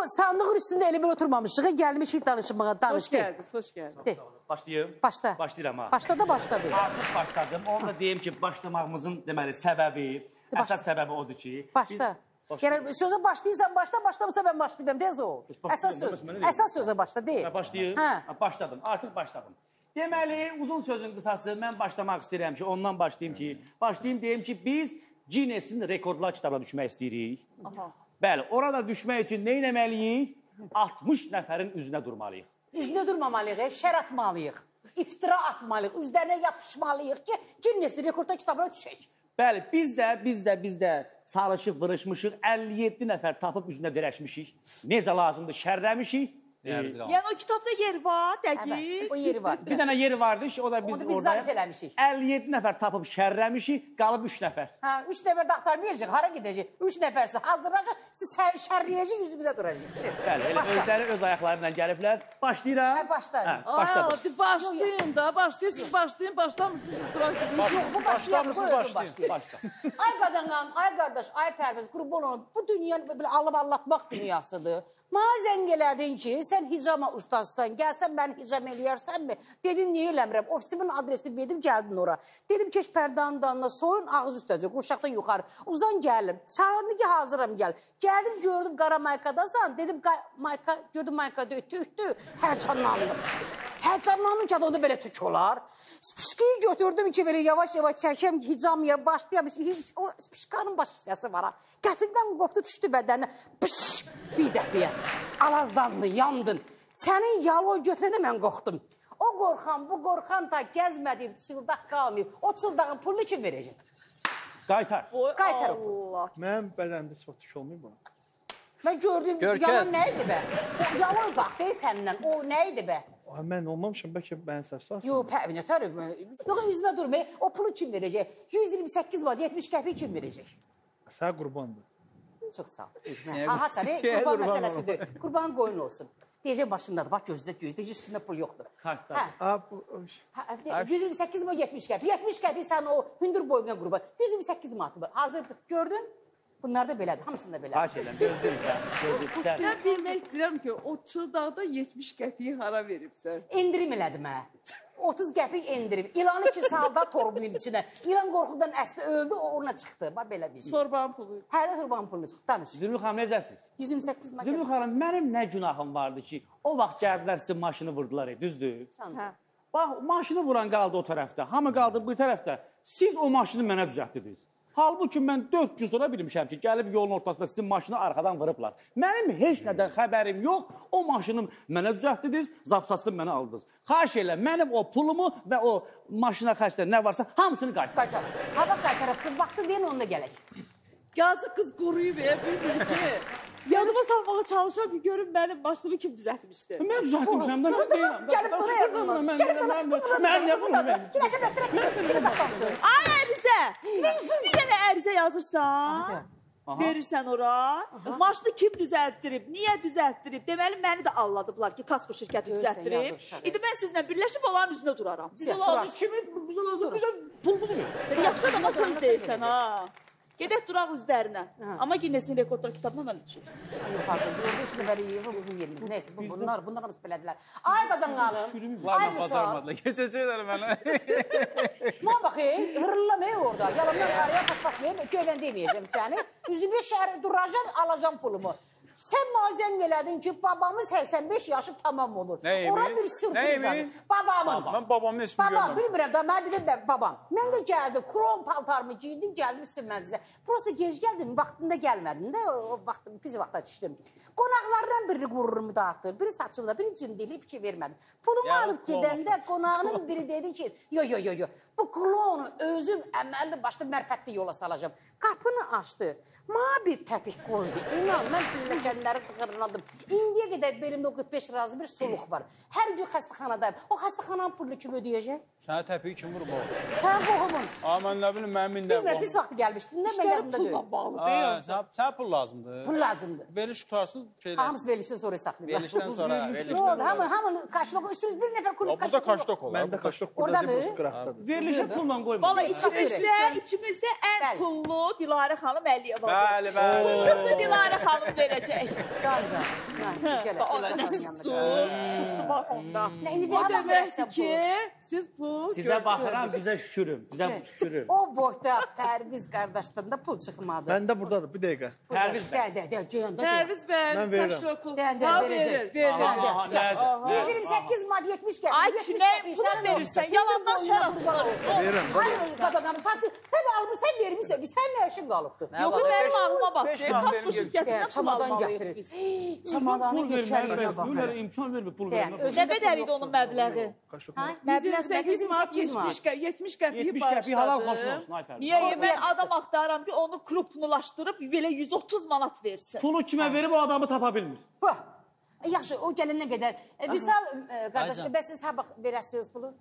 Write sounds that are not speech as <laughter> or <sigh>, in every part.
bu sandığın üstündə elə bir oturmamışıq. Gəlmişik danışmağa, Hoş danış. De. geldiniz, hoş geldiniz. De. Başlayım. Başla. Başlayıram ha. Başla da başladı. Artıq başladım. Onu da deyim ki, başlamağımızın deməli səbəbi, başla. əsas səbəbi odur ki, Başla. Biz- Yəni sözə başlayırsan başla, başlamasa mən başlayıram. Tez ol. Əsas söz. Əsas sözə başla, deyil. Ha, başlayım. Hə. Başladım. Artıq başladım. Deməli, uzun sözün qısası mən başlamaq istəyirəm ki, ondan başlayım ki, başlayım deyim ki, biz Guinness-in rekordlar kitabına düşmək istəyirik. Aha. Bəli, orada düşmək üçün nə etməliyik? 60 nəfərin üzünə durmalıyıq. Üzünə durmamalıyıq, e, şər atmalıyıq. İftira atmalıyıq, üzlərinə yapışmalıyıq ki, Guinness rekordlar kitabına düşək. Bəli, biz də, biz də, biz də çalışıb vırışmışıq, 57 nəfər tapıb üzünə dirəşmişik. Necə lazımdır, şərləmişik. Dəyərli qalmış. Yəni o kitabda yer var, Evet, dəqiq. o yeri var. Bir dənə yeri vardı o da biz Onu da biz orada zarf eləmişik. 57 nəfər tapıb şərləmişik, qalıb 3 nəfər. Hə, üç nəfər də axtarmayacaq, hara gedəcək? Üç nəfərsə hazırlayacaq, siz şər- şərləyəcək, üzünüzə duracaq. Bəli, elə Başla. özləri öz ayaqları ilə gəliblər. Başlayıram. Hə, başla. Hə, hadi başlayın da, başlayırsınız, başlayın, başlamırsınız, biz tıraş edin. Yox, bu başlayın. başlayaq. Başla. <laughs> Ay qadınqan, ay qardaş, ay pərviz, qurban olun. Bu dünya belə alıb allatmaq dünyasıdır. Mənə zəng elədin ki, sən hicama ustasısan, gəlsən məni hicam eləyərsənmi? Dedim, niyə eləmirəm? Ofisimin adresi verdim, gəldin ora. Dedim, keç pərdanın dalına, soyun, ağız üstəcək, uşaqdan yuxarı. Uzan gəlim. Çağırdı ki, hazıram gəl. Gəldim, gördüm qara maykadasan. Dedim, "Qa- mayka, gördüm maykada ütü-ütü. Həyəcanlandım. Həyəcanlandım ki, adamda belə tük olar. Spişkiyi götürdüm ki, belə yavaş-yavaş çəkəm, hicamya başlayam. Hiç, o spişkanın baş hissəsi var ha. Qəfildən qopdu, düşdü bədəninə. Pış, bir dəfəyə. Alazlandın, yandın. Sənin yalo götürəndə mən qorxdum. O qorxan, bu qorxan da gəzmədiyim, çıldaq qalmayıb. O çıldağın pulunu kim verəcək? Qaytar. Qaytar. Mənim bədənimdə çox tük olmayıb bu. Mən gördüyüm Görkəm. yalan nə idi bə? O yalo qalxdı səndən. O nə idi bə? Mən olmamışam, bəlkə mən səhv salsam. Yo, pəvinə tərif. Yox, üzmə durma. O pulu kim verəcək? 128 manat, 70 qəpik kim verəcək? Sən qurbandır. Çox sağ ol. Ha, ha, çarə, Şeyə qurban qurban məsələsi deyil. Qurban qoyun olsun. Deyəcək başındadır, bax gözlə, deyəcək üstündə pul yoxdur. Kartda. Hə, Ha, bu hə, 128 manat, 70 qəpik. 70 qəpik sən o hündür boyuna qurban. 128 manatı var. Hazır gördün? Bunlar da belədir, hamısında belədir. Xahiş edirəm, gözləyin sən. Gözləyin. Mən bilmək istəyirəm ki, o çıldaqda 70 qəpiyi hara veribsən? endirim elədim hə. <laughs> 30 qəpik endirim. İlanı kim salda torbunun içinə. İlan qorxudan əsli öldü, o ona çıxdı. Bax belə bir şey. Sorban pulu. Hələ turban pulunu çıxdı. Danış. Zülmü xanım necəsiz? 128 Zülmü manat. xanım, mənim nə günahım vardı ki, o vaxt gəldilər sizin maşını vurdular, e, düzdür? Hə. Bax, maşını vuran qaldı o tərəfdə, hamı qaldı bu tərəfdə. Siz o maşını mənə düzəltdiniz. Halbuki mən 4 gün sonra bilmişəm ki, gəlib yolun ortasında sizin maşını arxadan vurublar. Mənim heç nədən xəbərim yox. O maşını mənə düzəltdiniz, zapsasını mənə aldınız. Xahiş elə, mənim o pulumu və o maşına xərclər nə varsa hamısını qaytar. Qaytar. Hava qaytarasın, vaxtı verin onda gələk. Yazıq qız quruyub e, bilmir ki. Yanıma salmağa çalışıram ki, görüm mənim başımı kim düzəltmişdi. Mən düzəltmişəm də, mən deyirəm. Gəlib durayım. Gəlib durayım. Mən nə bunu mən? Giləsə bəstərəsin, bir qapasın. Ay ərizə! Bir dənə ərizə yazırsan, verirsən ora. Maşını kim düzəltdirib, niyə düzəltdirib? Deməli məni də alladıblar ki, kasko şirkəti Görürsən, düzəltdirib. yazıb, İndi mən sizlə birləşib onların üzünə duraram. Biz lazım kimi biz lazım bizə pulumuzu ver. Yaxşı adama söz deyirsən ha. Gedək duraq üzlərinə. Amma Guinness-in rekordlar kitabına mən düşəcəm. Pardon, gördün şimdi böyle yığımızın yerimiz. Neyse bu, bunlar, bunlar hamısı belədirlər. Ay qadın qalın. Ay Ladla Vüsal. bazarmadılar. <laughs> Keçəcəklər mənə. Ma bakayım, hırılama orada. Yalandan araya paspasmayayım, köyden demeyeceğim seni. Üzüne şehre duracağım, alacağım pulumu. Sen mazen elədin ki, babamın 85 yaşı tamam olur. Neyimi? Ora bir sürpriz alır. Babamın. Mən babamın ismini Babam, görməmişəm. bilmirəm da, mən dedim ben babam. Mən də gəldim, krom paltarımı giydim, gəldim sizin mənzizə. Prosta gec gəldim, vaxtında gəlmədim də, o vaxt, pis vaxta düşdüm. Qonaqlardan biri qururumu dartır, biri saçımda, biri cimdili fikir vermədim. Pulumu Ya, alıp klon gedəndə qonağının biri dedi ki, yo yo yo yo, bu klonu özüm əməlli başlı mərfətli yola salacağım. Qapını açdı. Ma bir təpik qoydu. İnan, mən <laughs> pilləkənləri tıqırladım. İndiyə qədər belimdə o 45 razı bir soluq var. Hər gün xəstəxanadayım. O xəstəxananın pulunu kim ödəyəcək? Sənə təpiyi kim vurub o? Sən qohumun. A, mən nə bilim, mənim mində Bilmirəm, pis vaxtı gəlmişdin. Nə mən yadımda deyil. sənə pul lazımdır. Pul lazımdır. Veriş qutarsın şeylər. Hamısı verilişdən sonra hesablayırlar. Verilişdən sonra, verilişdən sonra. Hamı, hamı kaçlok, üstünüz bir nefer kulüp Ya, Burada kaçtok olar. Məndə Oradadır. burada zibus qıraqdadır. Verilişə pulla qoyma. Valla içimizdə, içimizdə ən pullu Dilarə xanım Əliyevadır. Bəli, bəli. Qızı Dilarə xanım verəcək. Can can. Gələ, Ay, gələ, Nə gələ, sustu? gələ. Sustu bax onda. Nə, indi Siz pul Sizə baxıram, sizə şükürüm. Bizə şükürüm. O boyda Pərviz qardaşdan da pul çıxmadı. Məndə burdadır, bir dəqiqə. Pərviz bəy. Gəl, gəl, gəl. Pərviz bəy, Mən verirəm. qarşıla pul. Gəl, gəl, verir. Verir. Aha, nədir? 128 mat 70 gəl. Ay, nə pula verirsən? Yalandan şərab çıxarırsan. Verirəm. Hayır, qadağam. Sən sən almırsan, vermirsən. Sən nə işin qalıbdı? Yox, mənim ağlıma bax. Kasko şirkətinə çamadan gətirir. Çamadanı götürür. Pul vermir, imkan vermir pul vermir. Nə qədər idi onun məbləği? Məbləği 800 manat 70 qəp, 70 qəpiyi 70 qəpiyi halal xoşuna olsun. Niyə Niyə mən adam axtarıram ki, onu krupnulaşdırıb belə 130 manat versin. Pulu kimə hə. verib o adamı tapa bilmir. Bu. E, Yaxşı, o gələnə qədər. E, Vüsal e, qardaş, Aycan. bəs siz ha bax verəsiniz pulu?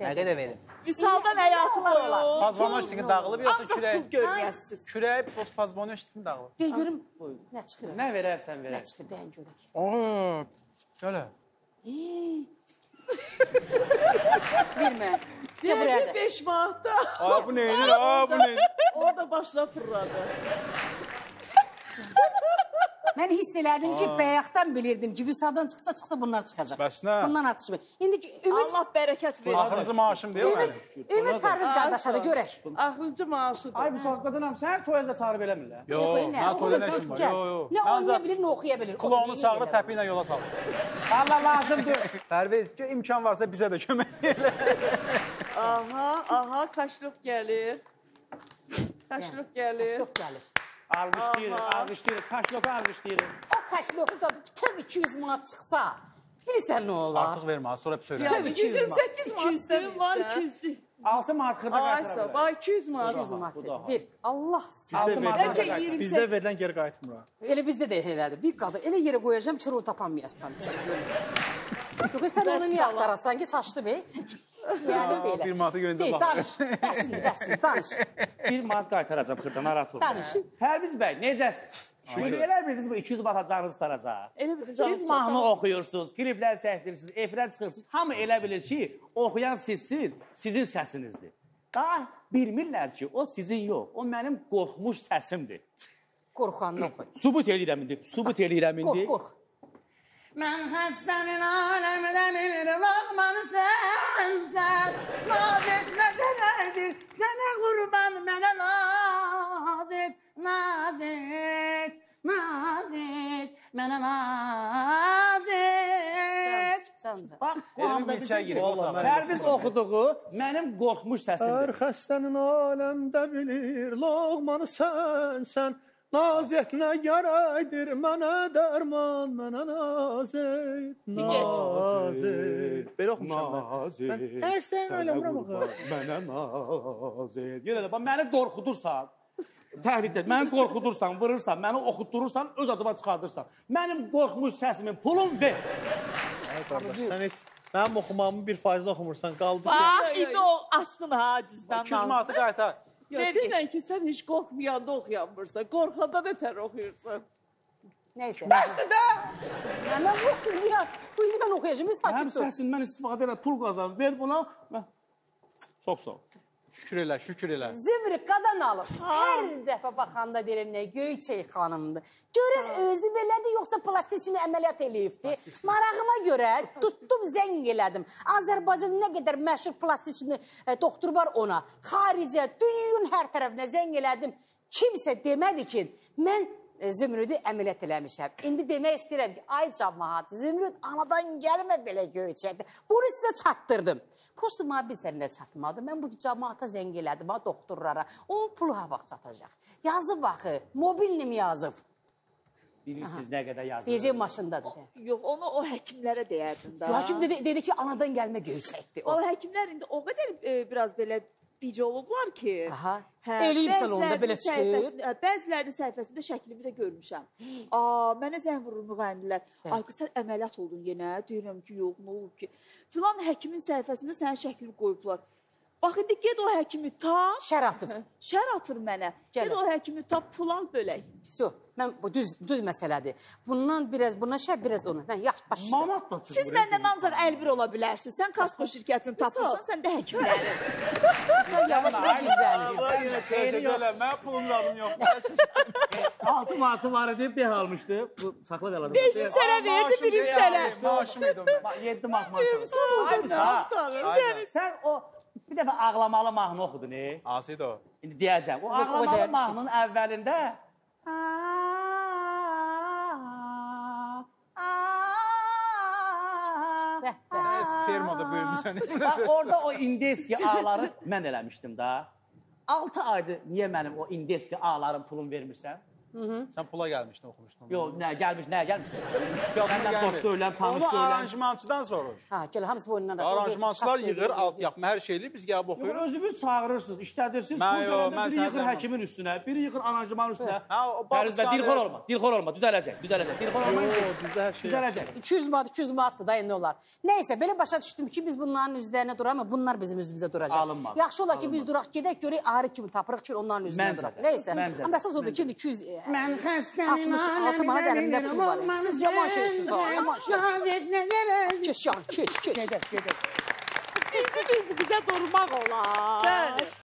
Nə qədər verim? Vüsaldan həyatım olar. Pazvanoştikin dağılıb, yoxsa Ancaq pul kürək? görməsiz. Kürək, boz pazvanoştikin dağılıb. Ver görüm, hə, nə çıxır? Nə verərsən verər. Nə çıxır, dəyən görək. Oo, gələ. Hii. Bilmə. Gəl buraya Verdi da. 5 manat da. Aa bu neyinir? Aa bu neyinir? O da başına fırladı. Mən hiss elədim ki, bayaqdan bilirdim ki, Vüsaldan çıxsa çıxsa bunlar çıxacaq. Bəs nə? Bundan artıq. İndi ki, Ümid Allah bərəkət versin. Axırıncı maaşım deyil mənim. Ümid Pərviz qardaşa da görək. Axırıncı maaşıdır. Ay bu saat qadınam, sən toyada çağırıb eləmirlər. Yo, mən toyda nə işim var? Yo, yo. Nə oynaya bilir, nə oxuya bilir. Klonu çağırıb təpi ilə yola salır. Allah lazımdır. <laughs> Pərviz, ki imkan varsa bizə də kömək elə. Aha, aha, kaşlok gəlir. Kaşlok gəlir. Çox gəlir. Alqışlayırıq, alqışlayırıq, kaşloku alqışlayırıq. O kaşloku da bütöv 200 manat çıxsa, bilirsən nə olar? Artıq vermə, sonra pis öyrən. Bütöv 200 manat. 128 manat 200 var, istəmirsən. 200. Alsın marxırda Ay qaytara bilər. bax 200 manat. 200 manat ver. Allah Bizdə Aldım, verilən- aldım. Bəlkə 28. Bizdə verilən geri qayıtmır. ha. Elə bizdə də elədir. Bir qadın elə yerə qoyacağam ki, onu tapanmayasan. Yox, sən onu niyə axtarasan ki, çaşdı be? Yəni belə. bir manatı görüncə baxır. Danış. Bəsdir, bəsdir, danış. Bir manat qaytaracam xırda narahat olma. Danış. Pərviz bəy, necəsiz? Şükür elə bildiniz bu 200 manat canınız tutaracaq. Elə bir Siz mahnı oxuyursunuz, kliplər çəkdirirsiniz, efirə çıxırsınız. Hamı elə bilir ki, oxuyan sizsiz, sizin səsinizdir. Daha bilmirlər ki, o sizin yox, o mənim qorxmuş səsimdir. Qorxandan oxuy. Subut eləyirəm indi, subut eləyirəm indi. Qorx, qorx. Mən xəstənin aləmdən inirəm, axman sənsən. Nazik nə qədərdir, sənə qurban mənə nazik, nazik, nazik, mənə can. Bax, Quranda bizim Pərviz oxuduğu mənim qorxmuş Hər səsimdir. xəstənin aləmdə bilir, loğmanı sənsən. Naziyyətinə gərəkdir mənə dərman, mənə nazit, nazit. Belə oxumuşam mən. Mən həstəyən eləmirəm axı. Mənə nazir. Yenə də bax məni qorxudursan. Təhlil et. Məni qorxudursan, vurursan, məni oxutdurursan, öz adıma çıxardırsan. Mənim qorxmuş səsimin pulun ver. Ay qardaş, sən heç mənim oxumağımı 1% oxumursan, qaldı ki. Bax, indi o açdın ha cüzdandan. 200 manatı qaytar. Deyirəm ki, sən heç qorxmayanda oxuyanmırsan. Qorxanda nətər oxuyursan? Nəysə. Bəsdir də. Mən yoxdur, niyə? Bu indi mən oxuyacağım, Mənim sakit dur. səsimdən istifadə elə, pul qazan, ver buna. Mən- Çox sağ ol. Şükür elə, şükür elə. Zümrüt qadan alıb. Hər dəfə baxanda deyirəm nə Göyçay xanımdır. Görür özü belədir yoxsa plastikini əməliyyat eləyibdi. Marağıma görə tutdum zəng elədim. Azərbaycan nə qədər məşhur plastikini e, doktor var ona. Xaricə, dünyanın hər tərəfinə zəng elədim. Kimsə demədi ki, mən Zümrüdü əməliyyat eləmişəm. İndi demək istəyirəm ki, ay cəmaət, Zümrüd anadan gəlmə belə Göyçaydı. Bunu sizə çatdırdım. Prosto mənə bir sənə çatmadı. Mən bu cəmaata zəng elədim ha doktorlara. Onun pulu ha vaxt çatacaq. Yazıb axı, mobilnim yazıb. Bilirsiniz nə qədər yazır. Deyəcək maşındadır. də. Yox, onu o həkimlərə deyərdin da. Hakim dedi, dedi ki, anadan gəlmə göyçəkdir. O həkimlər indi o qədər e, biraz belə bic olublar ki. Aha. Eləyibsən onda belə çıxır. səhifəsində- hə, Bəzilərinin səhifəsində şəklimi də görmüşəm. <gasps> Aa, mənə zəng vurur müğənnilər. Ay qız sən əməliyyat oldun yenə. Deyirəm ki, yox, nə olub ki? Filan həkimin səhifəsində sənin şəklini qoyublar. Bax indi get o həkimi tap. Şər atıb. Şər atır mənə. Gəl. Get o həkimi tap, pul al bölək. Su, mən bu düz düz məsələdir. Bundan biraz buna şər, biraz ona. Mən yaxşı başa Manatla çıxır. Siz məndən ancaq əlbir ola bilərsiniz. Sən kasko şirkətini tapırsan, sən də həkimləri. düşürsən, yavaş və gizlənir. Allah yenə təşəkkür edirəm. Mən pulum zadım yoxdur. 6 manatı var idi, bir almışdı. Bu saxla qaladı. Beşin sənə verdi, birim sənə. Maaşım idi o mənim. 7 manat maaş. Ay Nə axtarır? Aynen. Sən o bir dəfə ağlamalı mahnı oxudun, e? Hansı o? İndi deyəcəm. O ağlamalı mahnının əvvəlində bəh. Fermada böyümüsən. <laughs> Bax, orada o indeski ağları mən eləmişdim da. 6 aydır niyə mənim o indeski ağların pulunu vermirsən? Sən pula gəlmişdin, oxumuşdun. Yox, nə gəlmiş, nə gəlmiş. Yox, Məndən dost deyiləm, tanış Onu deyiləm. aranjmançıdan soruş. Ha, gəl hamısı boynundan. Aranjmançılar yığır, alt yapma, hər şeyli biz gəlib Yox, oxuyuruq. özünüz çağırırsınız, işlədirsiniz. Mən pul yox, gələndə mən biri sənə yığır zəhmət- həkimin üstünə, biri yığır aranjmanın üstünə. Ha, o Fərizdə babasını dilxor olma, dilxor olma, düzələcək, düzələcək. Dilxor olma, bizdə hər şey. düzələcək. 200 manat, 200 manatdır da indi onlar. Nəysə, belə başa düşdüm ki, biz bunların üzlərinə duramıq, bunlar bizim üzümüzə duracaq. Alınmaz, Yaxşı olar ki, biz duraq, gedək görək ayrı kimi tapırıq ki, onların üzünə Məncə duraq. də, Nəysə, məncə də, amma əsas odur ki, 200 Mən xəstənin 66 manat əlimdə pul var. Siz yaman şeysiz ha, yaman şey. Keç, yan, keç, keç. Bizi biz bizə durmaq olar. Bəli.